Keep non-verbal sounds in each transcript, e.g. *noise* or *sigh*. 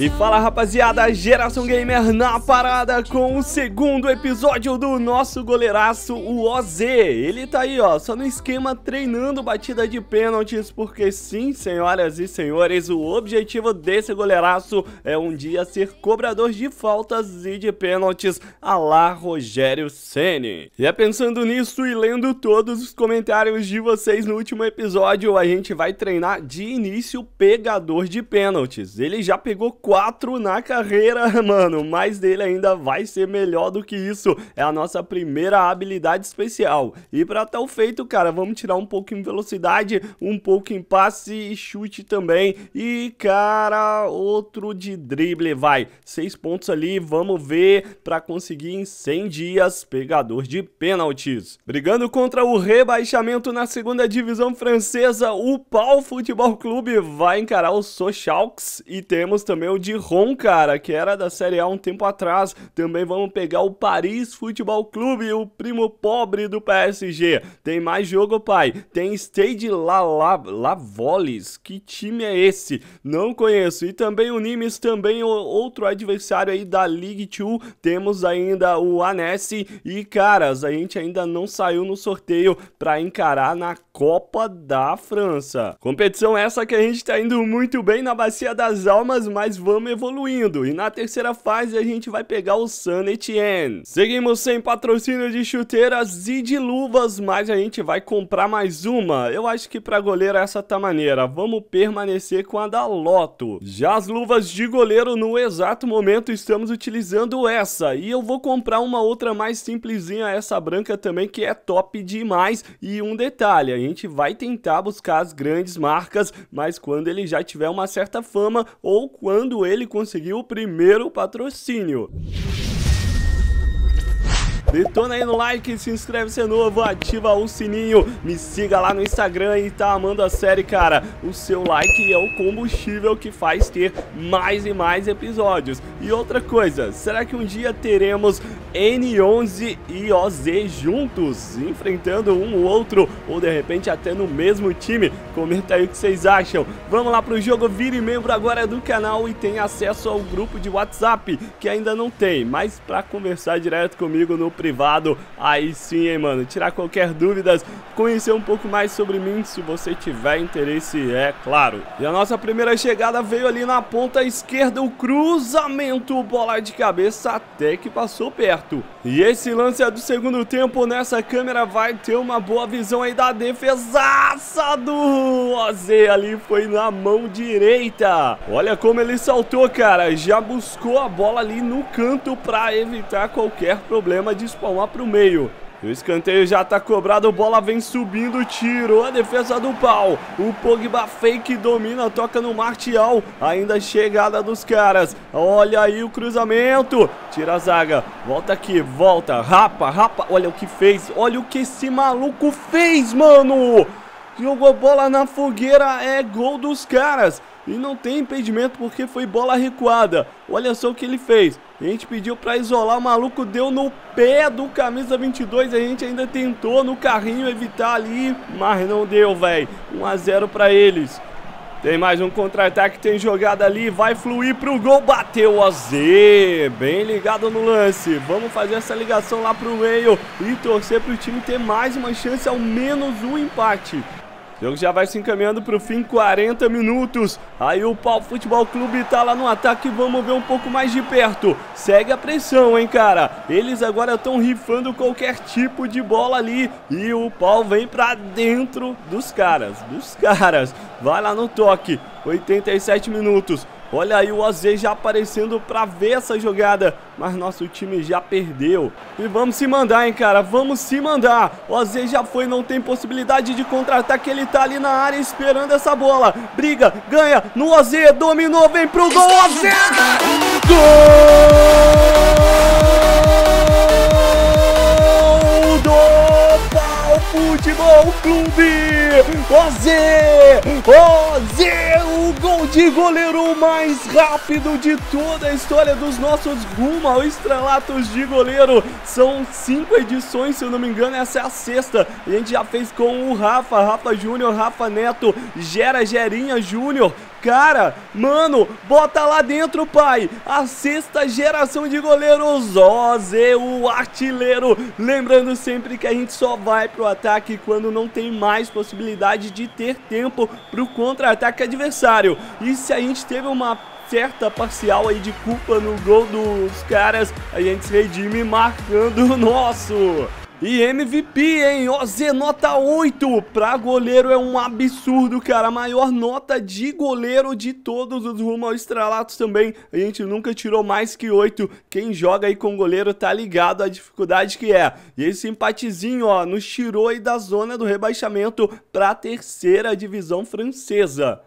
E fala rapaziada, Geração Gamer na parada com o segundo episódio do nosso goleiraço, o OZ. Ele tá aí ó, só no esquema treinando batida de pênaltis, porque sim, senhoras e senhores, o objetivo desse goleiraço é um dia ser cobrador de faltas e de pênaltis a lá Rogério Ceni. E é pensando nisso e lendo todos os comentários de vocês no último episódio, a gente vai treinar de início pegador de pênaltis. Ele já pegou 4 na carreira, *laughs* mano, mas dele ainda vai ser melhor do que isso. É a nossa primeira habilidade especial. E para tal feito, cara, vamos tirar um pouco em velocidade, um pouco em passe e chute também. E, cara, outro de drible, vai. 6 pontos ali, vamos ver para conseguir em 100 dias pegador de pênaltis. Brigando contra o rebaixamento na segunda divisão francesa, o Pau Futebol Clube vai encarar o Sochalks e temos também o de Ron, cara, que era da Série A um tempo atrás. Também vamos pegar o Paris Futebol Clube, o primo pobre do PSG. Tem mais jogo, pai. Tem Stade La La, La Voles. Que time é esse? Não conheço. E também o Nimes, também outro adversário aí da League 2. Temos ainda o Anesse. E, caras, a gente ainda não saiu no sorteio para encarar na Copa da França. Competição essa que a gente tá indo muito bem na Bacia das Almas, mas vamos evoluindo. E na terceira fase a gente vai pegar o San Etienne. Seguimos sem patrocínio de chuteiras e de luvas, mas a gente vai comprar mais uma. Eu acho que para goleiro essa tá maneira. Vamos permanecer com a da Loto. Já as luvas de goleiro no exato momento estamos utilizando essa. E eu vou comprar uma outra mais simplesinha, essa branca também, que é top demais. E um detalhe, a gente vai tentar buscar as grandes marcas, mas quando ele já tiver uma certa fama ou quando ele conseguiu o primeiro patrocínio. Detona aí no like, se inscreve se é novo, ativa o sininho, me siga lá no Instagram e tá amando a série, cara. O seu like é o combustível que faz ter mais e mais episódios. E outra coisa, será que um dia teremos N11 e OZ juntos, enfrentando um ou outro, ou de repente até no mesmo time? Comenta aí o que vocês acham. Vamos lá pro jogo, vire membro agora do canal e tem acesso ao grupo de WhatsApp, que ainda não tem, mas pra conversar direto comigo no privado, aí sim, hein, mano. Tirar qualquer dúvidas, conhecer um pouco mais sobre mim, se você tiver interesse, é claro. E a nossa primeira chegada veio ali na ponta esquerda, o cruzamento, bola de cabeça até que passou perto. E esse lance é do segundo tempo, nessa câmera vai ter uma boa visão aí da defesaça do OZ ali, foi na mão direita. Olha como ele saltou, cara, já buscou a bola ali no canto para evitar qualquer problema de espalmar para o meio. O escanteio já tá cobrado, bola vem subindo, tirou a defesa do pau. O Pogba fake domina, toca no Martial. Ainda chegada dos caras. Olha aí o cruzamento. Tira a zaga. Volta aqui, volta. Rapa, rapa. Olha o que fez. Olha o que esse maluco fez, mano. Jogou bola na fogueira, é gol dos caras. E não tem impedimento porque foi bola recuada. Olha só o que ele fez. A gente pediu para isolar, o maluco deu no pé do camisa 22. A gente ainda tentou no carrinho evitar ali, mas não deu, velho. 1 a 0 para eles. Tem mais um contra-ataque, tem jogada ali, vai fluir pro gol, bateu a Z, bem ligado no lance. Vamos fazer essa ligação lá pro meio e torcer pro time ter mais uma chance, ao menos um empate. O jogo já vai se encaminhando para o fim, 40 minutos. Aí o Pau Futebol Clube tá lá no ataque, vamos ver um pouco mais de perto. Segue a pressão, hein, cara. Eles agora estão rifando qualquer tipo de bola ali. E o Pau vem para dentro dos caras, dos caras. Vai lá no toque, 87 minutos. Olha aí o AZ já aparecendo para ver essa jogada, mas nosso time já perdeu. E vamos se mandar, hein, cara, vamos se mandar. O AZ já foi, não tem possibilidade de contra-ataque, ele tá ali na área esperando essa bola. Briga, ganha, no AZ, dominou, vem pro gol, AZ! Gol do Pau Futebol Clube! Ozê! Ozê! De goleiro mais rápido de toda a história dos nossos rumo ao estrelatos de goleiro. São cinco edições, se eu não me engano, essa é a sexta. A gente já fez com o Rafa, Rafa Júnior, Rafa Neto, Gera Gerinha Júnior. Cara. Mano, bota lá dentro, pai. A sexta geração de goleiros. Ozzy, o artilheiro. Lembrando sempre que a gente só vai pro ataque quando não tem mais possibilidade de ter tempo pro contra-ataque adversário. E se a gente teve uma certa parcial aí de culpa no gol dos caras, a gente se redime marcando o nosso. E MVP, hein? OZ nota 8 pra goleiro é um absurdo, cara. A maior nota de goleiro de todos os rumo ao estralatos também. A gente nunca tirou mais que 8. Quem joga aí com goleiro tá ligado à dificuldade que é. E esse empatezinho, ó, nos tirou aí da zona do rebaixamento pra terceira divisão francesa.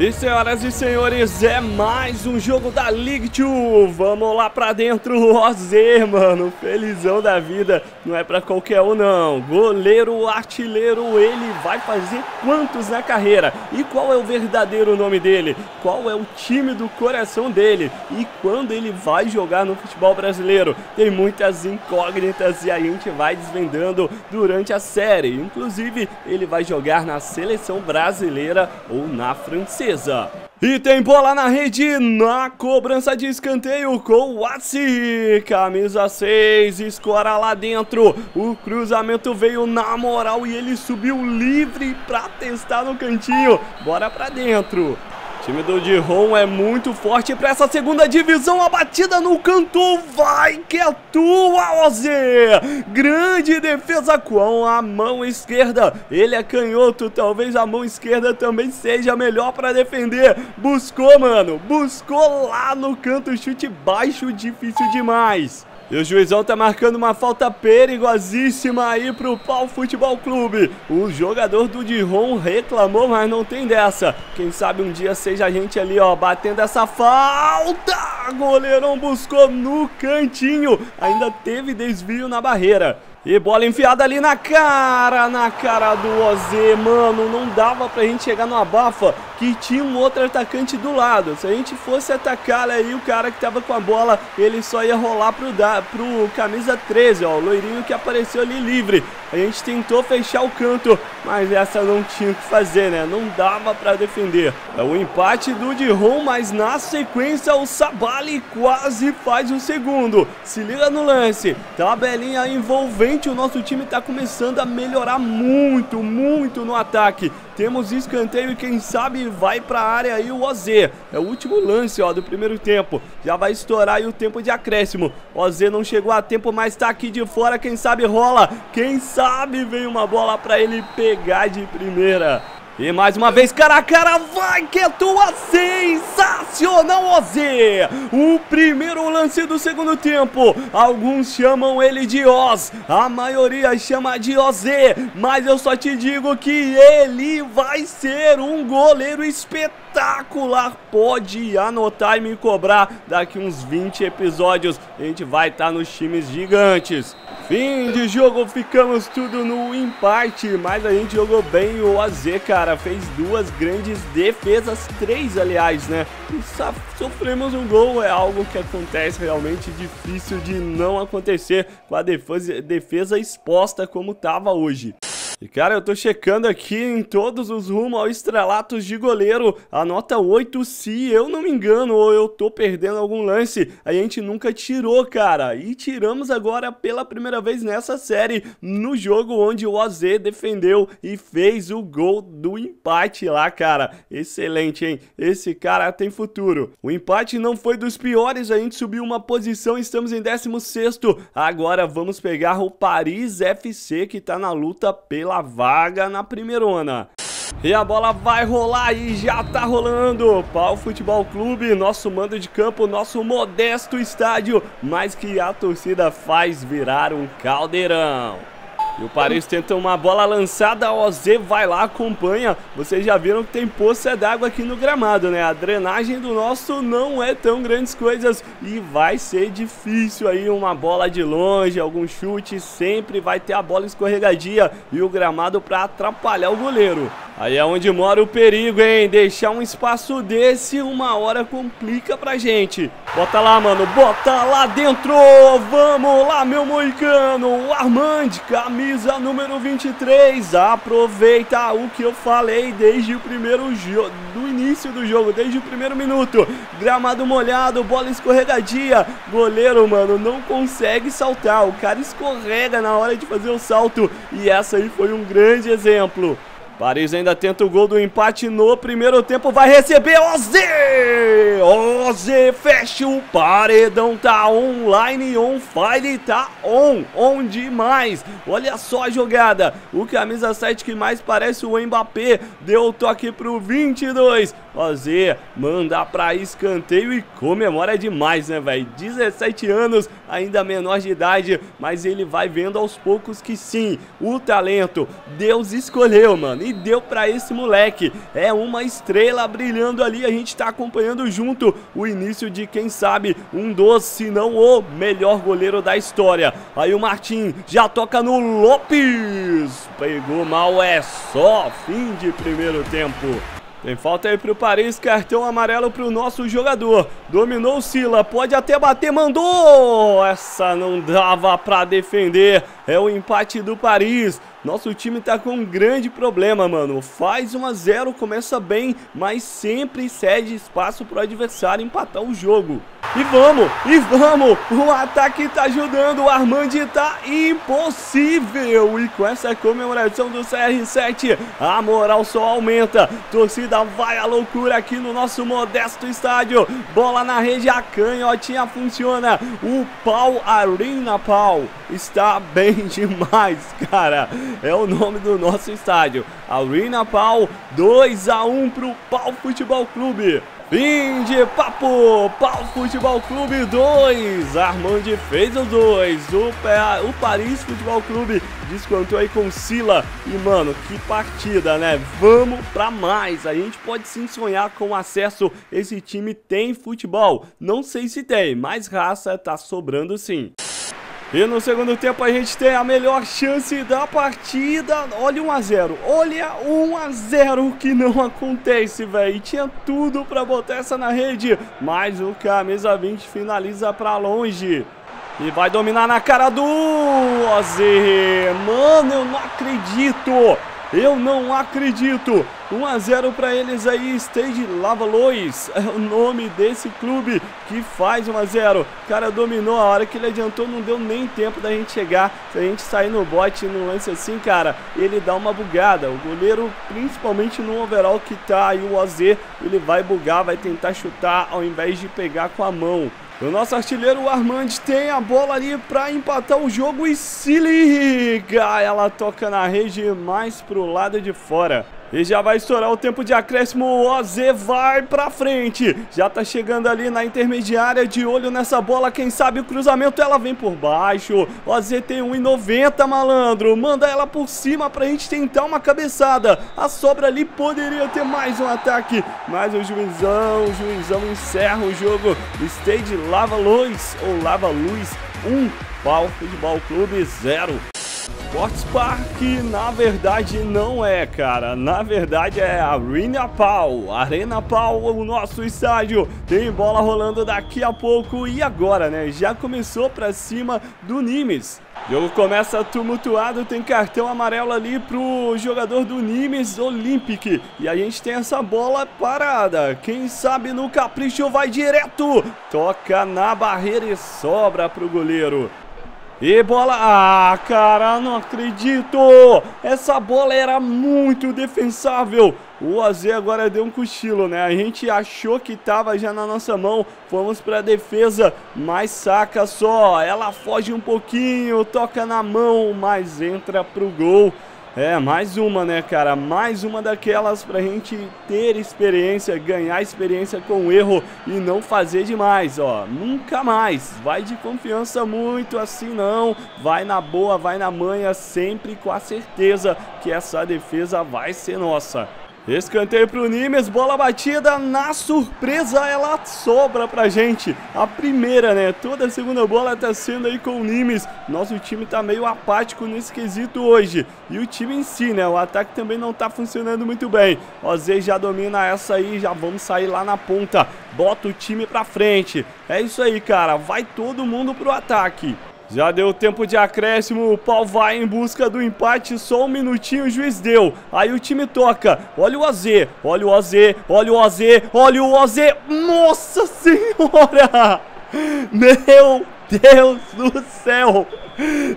E senhoras e senhores, é mais um jogo da League 2. Vamos lá pra dentro, Ozê, mano. Felizão da vida. Não é pra qualquer um, não. Goleiro, artilheiro, ele vai fazer quantos na carreira? E qual é o verdadeiro nome dele? Qual é o time do coração dele? E quando ele vai jogar no futebol brasileiro? Tem muitas incógnitas e a gente vai desvendando durante a série. Inclusive, ele vai jogar na seleção brasileira ou na francesa. E tem bola na rede, na cobrança de escanteio com o Atsi. Camisa 6, escora lá dentro. O cruzamento veio na moral e ele subiu livre pra testar no cantinho. Bora pra dentro time do Diron é muito forte para essa segunda divisão. A batida no canto vai que é tua, Ozê. Grande defesa com a mão esquerda. Ele é canhoto, talvez a mão esquerda também seja melhor para defender. Buscou, mano. Buscou lá no canto, chute baixo, difícil demais. E o juizão tá marcando uma falta perigosíssima aí pro Pau Futebol Clube. O jogador do Diron reclamou, mas não tem dessa. Quem sabe um dia seja a gente ali, ó, batendo essa falta. Goleirão buscou no cantinho. Ainda teve desvio na barreira. E bola enfiada ali na cara, na cara do Ozê, mano, não dava pra gente chegar no abafa que tinha um outro atacante do lado. Se a gente fosse atacar aí o cara que tava com a bola, ele só ia rolar pro, da, pro camisa 13, ó, o loirinho que apareceu ali livre. A gente tentou fechar o canto, mas essa não tinha o que fazer, né? Não dava pra defender. É o empate do Diron, mas na sequência o Sabali quase faz o segundo. Se liga no lance, tabelinha envolvente, o nosso time tá começando a melhorar muito, muito no ataque. Temos escanteio e quem sabe vai para a área aí o OZ. É o último lance, ó, do primeiro tempo. Já vai estourar aí o tempo de acréscimo. OZ não chegou a tempo, mas tá aqui de fora. Quem sabe rola. Quem sabe vem uma bola para ele pegar de primeira. E mais uma vez, cara a cara, vai que é tua sensacional, Ozzy! O primeiro lance do segundo tempo, alguns chamam ele de Oz, a maioria chama de Ozzy, mas eu só te digo que ele vai ser um goleiro espetacular. Pode anotar e me cobrar daqui uns 20 episódios, a gente vai estar tá nos times gigantes. Fim de jogo, ficamos tudo no empate, mas a gente jogou bem o AZ, cara, fez duas grandes defesas, três aliás, né? E sofremos um gol, é algo que acontece realmente difícil de não acontecer com a defesa, defesa exposta como tava hoje. E cara, eu tô checando aqui em todos os rumos ao estrelatos de goleiro, a nota 8, se eu não me engano, ou eu tô perdendo algum lance, a gente nunca tirou, cara. E tiramos agora pela primeira vez nessa série, no jogo onde o OZ defendeu e fez o gol do empate lá, cara. Excelente, hein? Esse cara tem futuro. O empate não foi dos piores, a gente subiu uma posição, estamos em 16º. Agora vamos pegar o Paris FC, que tá na luta pela pela vaga na primeirona. E a bola vai rolar e já tá rolando. Pau Futebol Clube, nosso mando de campo, nosso modesto estádio, mas que a torcida faz virar um caldeirão. E o Paris tenta uma bola lançada, a OZ vai lá, acompanha. Vocês já viram que tem poça d'água aqui no gramado, né? A drenagem do nosso não é tão grandes coisas e vai ser difícil aí uma bola de longe, algum chute, sempre vai ter a bola escorregadia e o gramado para atrapalhar o goleiro. Aí é onde mora o perigo, hein? Deixar um espaço desse uma hora complica pra gente. Bota lá, mano. Bota lá dentro. Vamos lá, meu moicano. Armand, camisa número 23. Aproveita o que eu falei desde o primeiro jogo, do início do jogo, desde o primeiro minuto. Gramado molhado, bola escorregadia. Goleiro, mano, não consegue saltar. O cara escorrega na hora de fazer o salto. E essa aí foi um grande exemplo. Paris ainda tenta o gol do empate no primeiro tempo, vai receber Oze! Oze fecha o paredão, tá online, on fire, tá on, on demais. Olha só a jogada, o camisa 7 que mais parece o Mbappé, deu o toque pro 22. Oze manda pra escanteio e comemora demais, né, velho? 17 anos, ainda menor de idade, mas ele vai vendo aos poucos que sim, o talento, Deus escolheu, mano e deu para esse moleque. É uma estrela brilhando ali, a gente tá acompanhando junto o início de, quem sabe, um dos, se não o melhor goleiro da história. Aí o Martim já toca no Lopes. Pegou mal, é só fim de primeiro tempo. Tem falta aí pro Paris, cartão amarelo pro nosso jogador. Dominou o Sila, pode até bater, mandou! Essa não dava pra defender. É o empate do Paris. Nosso time tá com um grande problema, mano. Faz 1 a 0, começa bem, mas sempre cede espaço pro adversário empatar o jogo. E vamos, e vamos! O ataque tá ajudando, o Armand tá impossível! E com essa comemoração do CR7, a moral só aumenta. Torcida vai à loucura aqui no nosso modesto estádio. Bola na rede, a canhotinha funciona. O pau, Arena Pau, está bem *laughs* demais, cara. É o nome do nosso estádio. Arena Pau, 2 a 1 pro Pau Futebol Clube. Fim de papo! Pau Futebol Clube 2. Armand fez os dois. O, o Paris Futebol Clube descontou aí com Sila. E, mano, que partida, né? Vamos pra mais. A gente pode sim sonhar com acesso. Esse time tem futebol. Não sei se tem, mas raça tá sobrando sim. E no segundo tempo a gente tem a melhor chance da partida. Olha 1 a 0. Olha 1 a 0 que não acontece, velho. Tinha tudo para botar essa na rede, mas o camisa 20 finaliza para longe. E vai dominar na cara do Ozzy. Mano, eu não acredito. Eu não acredito! 1 a 0 para eles aí, Stage Lava Lois é o nome desse clube que faz 1 a 0. O cara dominou, a hora que ele adiantou não deu nem tempo da gente chegar. Se a gente sair no bote no lance assim, cara, ele dá uma bugada. O goleiro, principalmente no overall que tá aí o OZ, ele vai bugar, vai tentar chutar ao invés de pegar com a mão. O nosso artilheiro Armand tem a bola ali para empatar o jogo e se liga! Ela toca na rede mais pro lado de fora. E já vai estourar o tempo de acréscimo. O OZ vai pra frente. Já tá chegando ali na intermediária. De olho nessa bola. Quem sabe o cruzamento ela vem por baixo. O OZ tem 1,90 malandro. Manda ela por cima pra gente tentar uma cabeçada. A sobra ali poderia ter mais um ataque. Mas o juizão, o juizão encerra o jogo. Stage Lava Luz ou Lava Luz 1. Pau Futebol Clube 0. Sports Park, na verdade, não é, cara. Na verdade, é Arena Pau. Arena Pau, o nosso estádio. Tem bola rolando daqui a pouco. E agora, né? Já começou pra cima do Nimes. Jogo começa tumultuado, tem cartão amarelo ali pro jogador do Nimes Olympic. E a gente tem essa bola parada. Quem sabe no capricho vai direto. Toca na barreira e sobra pro goleiro. E bola... Ah, cara, não acredito! Essa bola era muito defensável. O AZ agora deu um cochilo, né? A gente achou que tava já na nossa mão. Fomos pra defesa, mas saca só. Ela foge um pouquinho, toca na mão, mas entra pro gol. É, mais uma, né, cara? Mais uma daquelas pra gente ter experiência, ganhar experiência com o erro e não fazer demais, ó. Nunca mais. Vai de confiança muito assim, não. Vai na boa, vai na manha, sempre com a certeza que essa defesa vai ser nossa. Escanteio pro Nimes, bola batida, na surpresa ela sobra pra gente. A primeira, né? Toda a segunda bola tá sendo aí com o Nimes. Nosso time tá meio apático nesse quesito hoje. E o time em si, né? O ataque também não tá funcionando muito bem. O Zé já domina essa aí, já vamos sair lá na ponta. Bota o time pra frente. É isso aí, cara. Vai todo mundo pro ataque. Já deu tempo de acréscimo, o pau vai em busca do empate, só um minutinho o juiz deu. Aí o time toca, olha o AZ, olha o AZ, olha o AZ, olha o AZ. Nossa senhora! *laughs* Meu Deus do céu!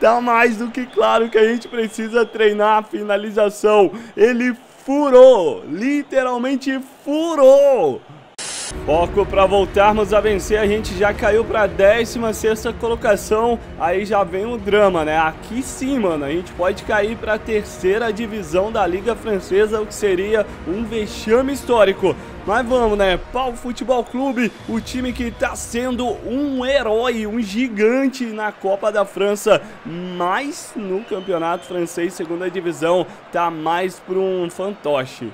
Tá mais do que claro que a gente precisa treinar a finalização. Ele furou, literalmente furou! Foco para voltarmos a vencer, a gente já caiu para 16 colocação, aí já vem o drama, né? Aqui sim, mano, a gente pode cair para a terceira divisão da Liga Francesa, o que seria um vexame histórico. Mas vamos, né? Pau Futebol Clube, o time que tá sendo um herói, um gigante na Copa da França, mas no Campeonato Francês Segunda Divisão tá mais para um fantoche.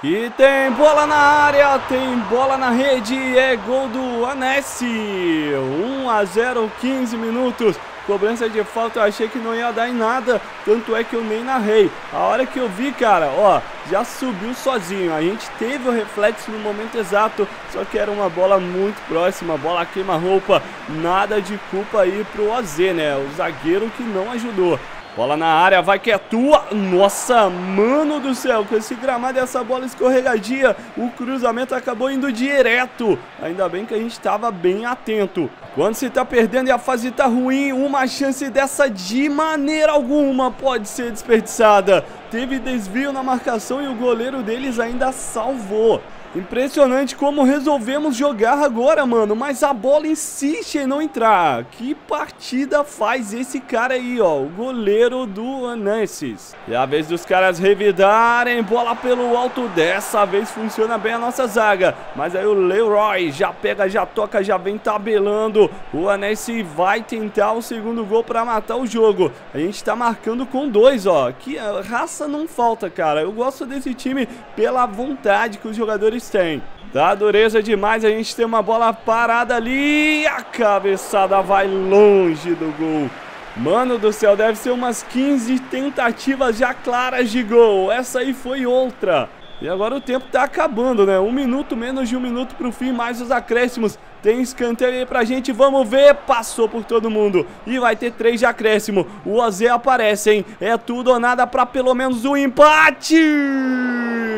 E tem bola na área, tem bola na rede, é gol do Anesse. 1 a 0, 15 minutos. Cobrança de falta, eu achei que não ia dar em nada, tanto é que eu nem narrei. A hora que eu vi, cara, ó, já subiu sozinho. A gente teve o reflexo no momento exato, só que era uma bola muito próxima, bola queima-roupa. Nada de culpa aí pro OZ, né? O zagueiro que não ajudou. Bola na área, vai que é tua. Nossa, mano do céu, com esse gramado e essa bola escorregadia, o cruzamento acabou indo direto. Ainda bem que a gente estava bem atento. Quando se tá perdendo e a fase tá ruim, uma chance dessa de maneira alguma pode ser desperdiçada. Teve desvio na marcação e o goleiro deles ainda salvou. Impressionante como resolvemos jogar agora, mano. Mas a bola insiste em não entrar. Que partida faz esse cara aí, ó. O goleiro do Anansis. É a vez dos caras revidarem. Bola pelo alto. Dessa vez funciona bem a nossa zaga. Mas aí o Leroy já pega, já toca, já vem tabelando. O Anansis vai tentar o segundo gol pra matar o jogo. A gente tá marcando com dois, ó. Que raça não falta, cara. Eu gosto desse time pela vontade que os jogadores têm. Dá dureza demais, a gente tem uma bola parada ali. A cabeçada vai longe do gol. Mano do céu, deve ser umas 15 tentativas já claras de gol. Essa aí foi outra. E agora o tempo tá acabando, né? Um minuto, menos de um minuto pro fim, mais os acréscimos. Tem escanteio aí pra gente, vamos ver. Passou por todo mundo. E vai ter três de acréscimo. O OZ aparece, hein? É tudo ou nada pra pelo menos um empate.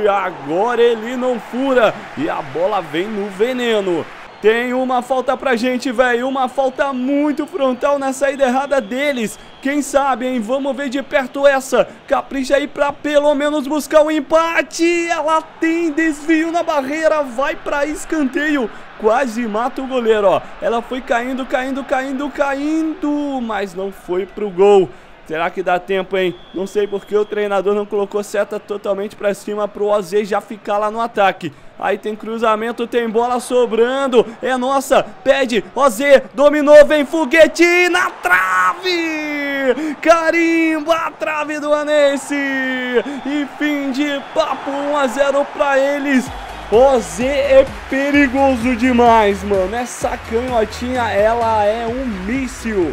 Agora ele não fura. E a bola vem no veneno. Tem uma falta pra gente, velho. Uma falta muito frontal na saída errada deles. Quem sabe, hein? Vamos ver de perto essa. Capricha aí pra pelo menos buscar o um empate. Ela tem desvio na barreira. Vai pra escanteio. Quase mata o goleiro, ó. Ela foi caindo, caindo, caindo, caindo. Mas não foi pro gol. Será que dá tempo, hein? Não sei porque o treinador não colocou seta totalmente pra cima pro OZ já ficar lá no ataque. Aí tem cruzamento, tem bola sobrando. É nossa, pede, OZ, dominou, vem foguete na trave! Carimba a trave do Anense! E fim de papo, 1 a 0 pra eles. OZ é perigoso demais, mano. Essa canhotinha, ela é um míssil.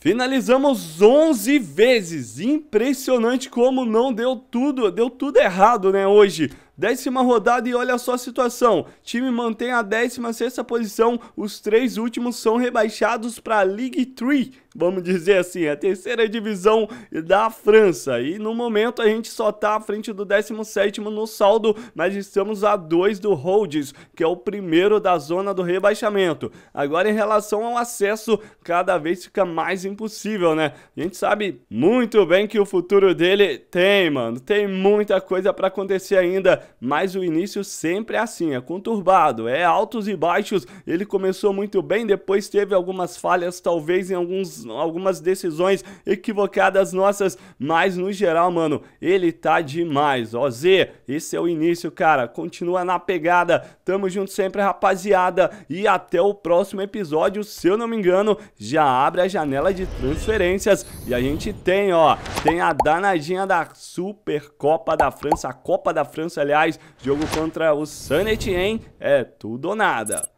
Finalizamos 11 vezes. Impressionante como não deu tudo, deu tudo errado, né, hoje. Décima rodada e olha só a situação. Time mantém a 16 posição, os três últimos são rebaixados para a League 3, vamos dizer assim, a terceira divisão da França. E no momento a gente só está à frente do 17 no saldo, mas estamos a 2 do Rhodes, que é o primeiro da zona do rebaixamento. Agora em relação ao acesso, cada vez fica mais impossível, né? A gente sabe muito bem que o futuro dele tem, mano, tem muita coisa para acontecer ainda mas o início sempre é assim, é conturbado, é altos e baixos. Ele começou muito bem, depois teve algumas falhas, talvez em alguns algumas decisões equivocadas nossas, mas no geral, mano, ele tá demais. Ó, Z, esse é o início, cara. Continua na pegada. Tamo junto sempre, rapaziada. E até o próximo episódio, se eu não me engano, já abre a janela de transferências. E a gente tem, ó, tem a danadinha da Supercopa da França, a Copa da França, aliás, jogo contra o Saint Etienne. É tudo ou nada.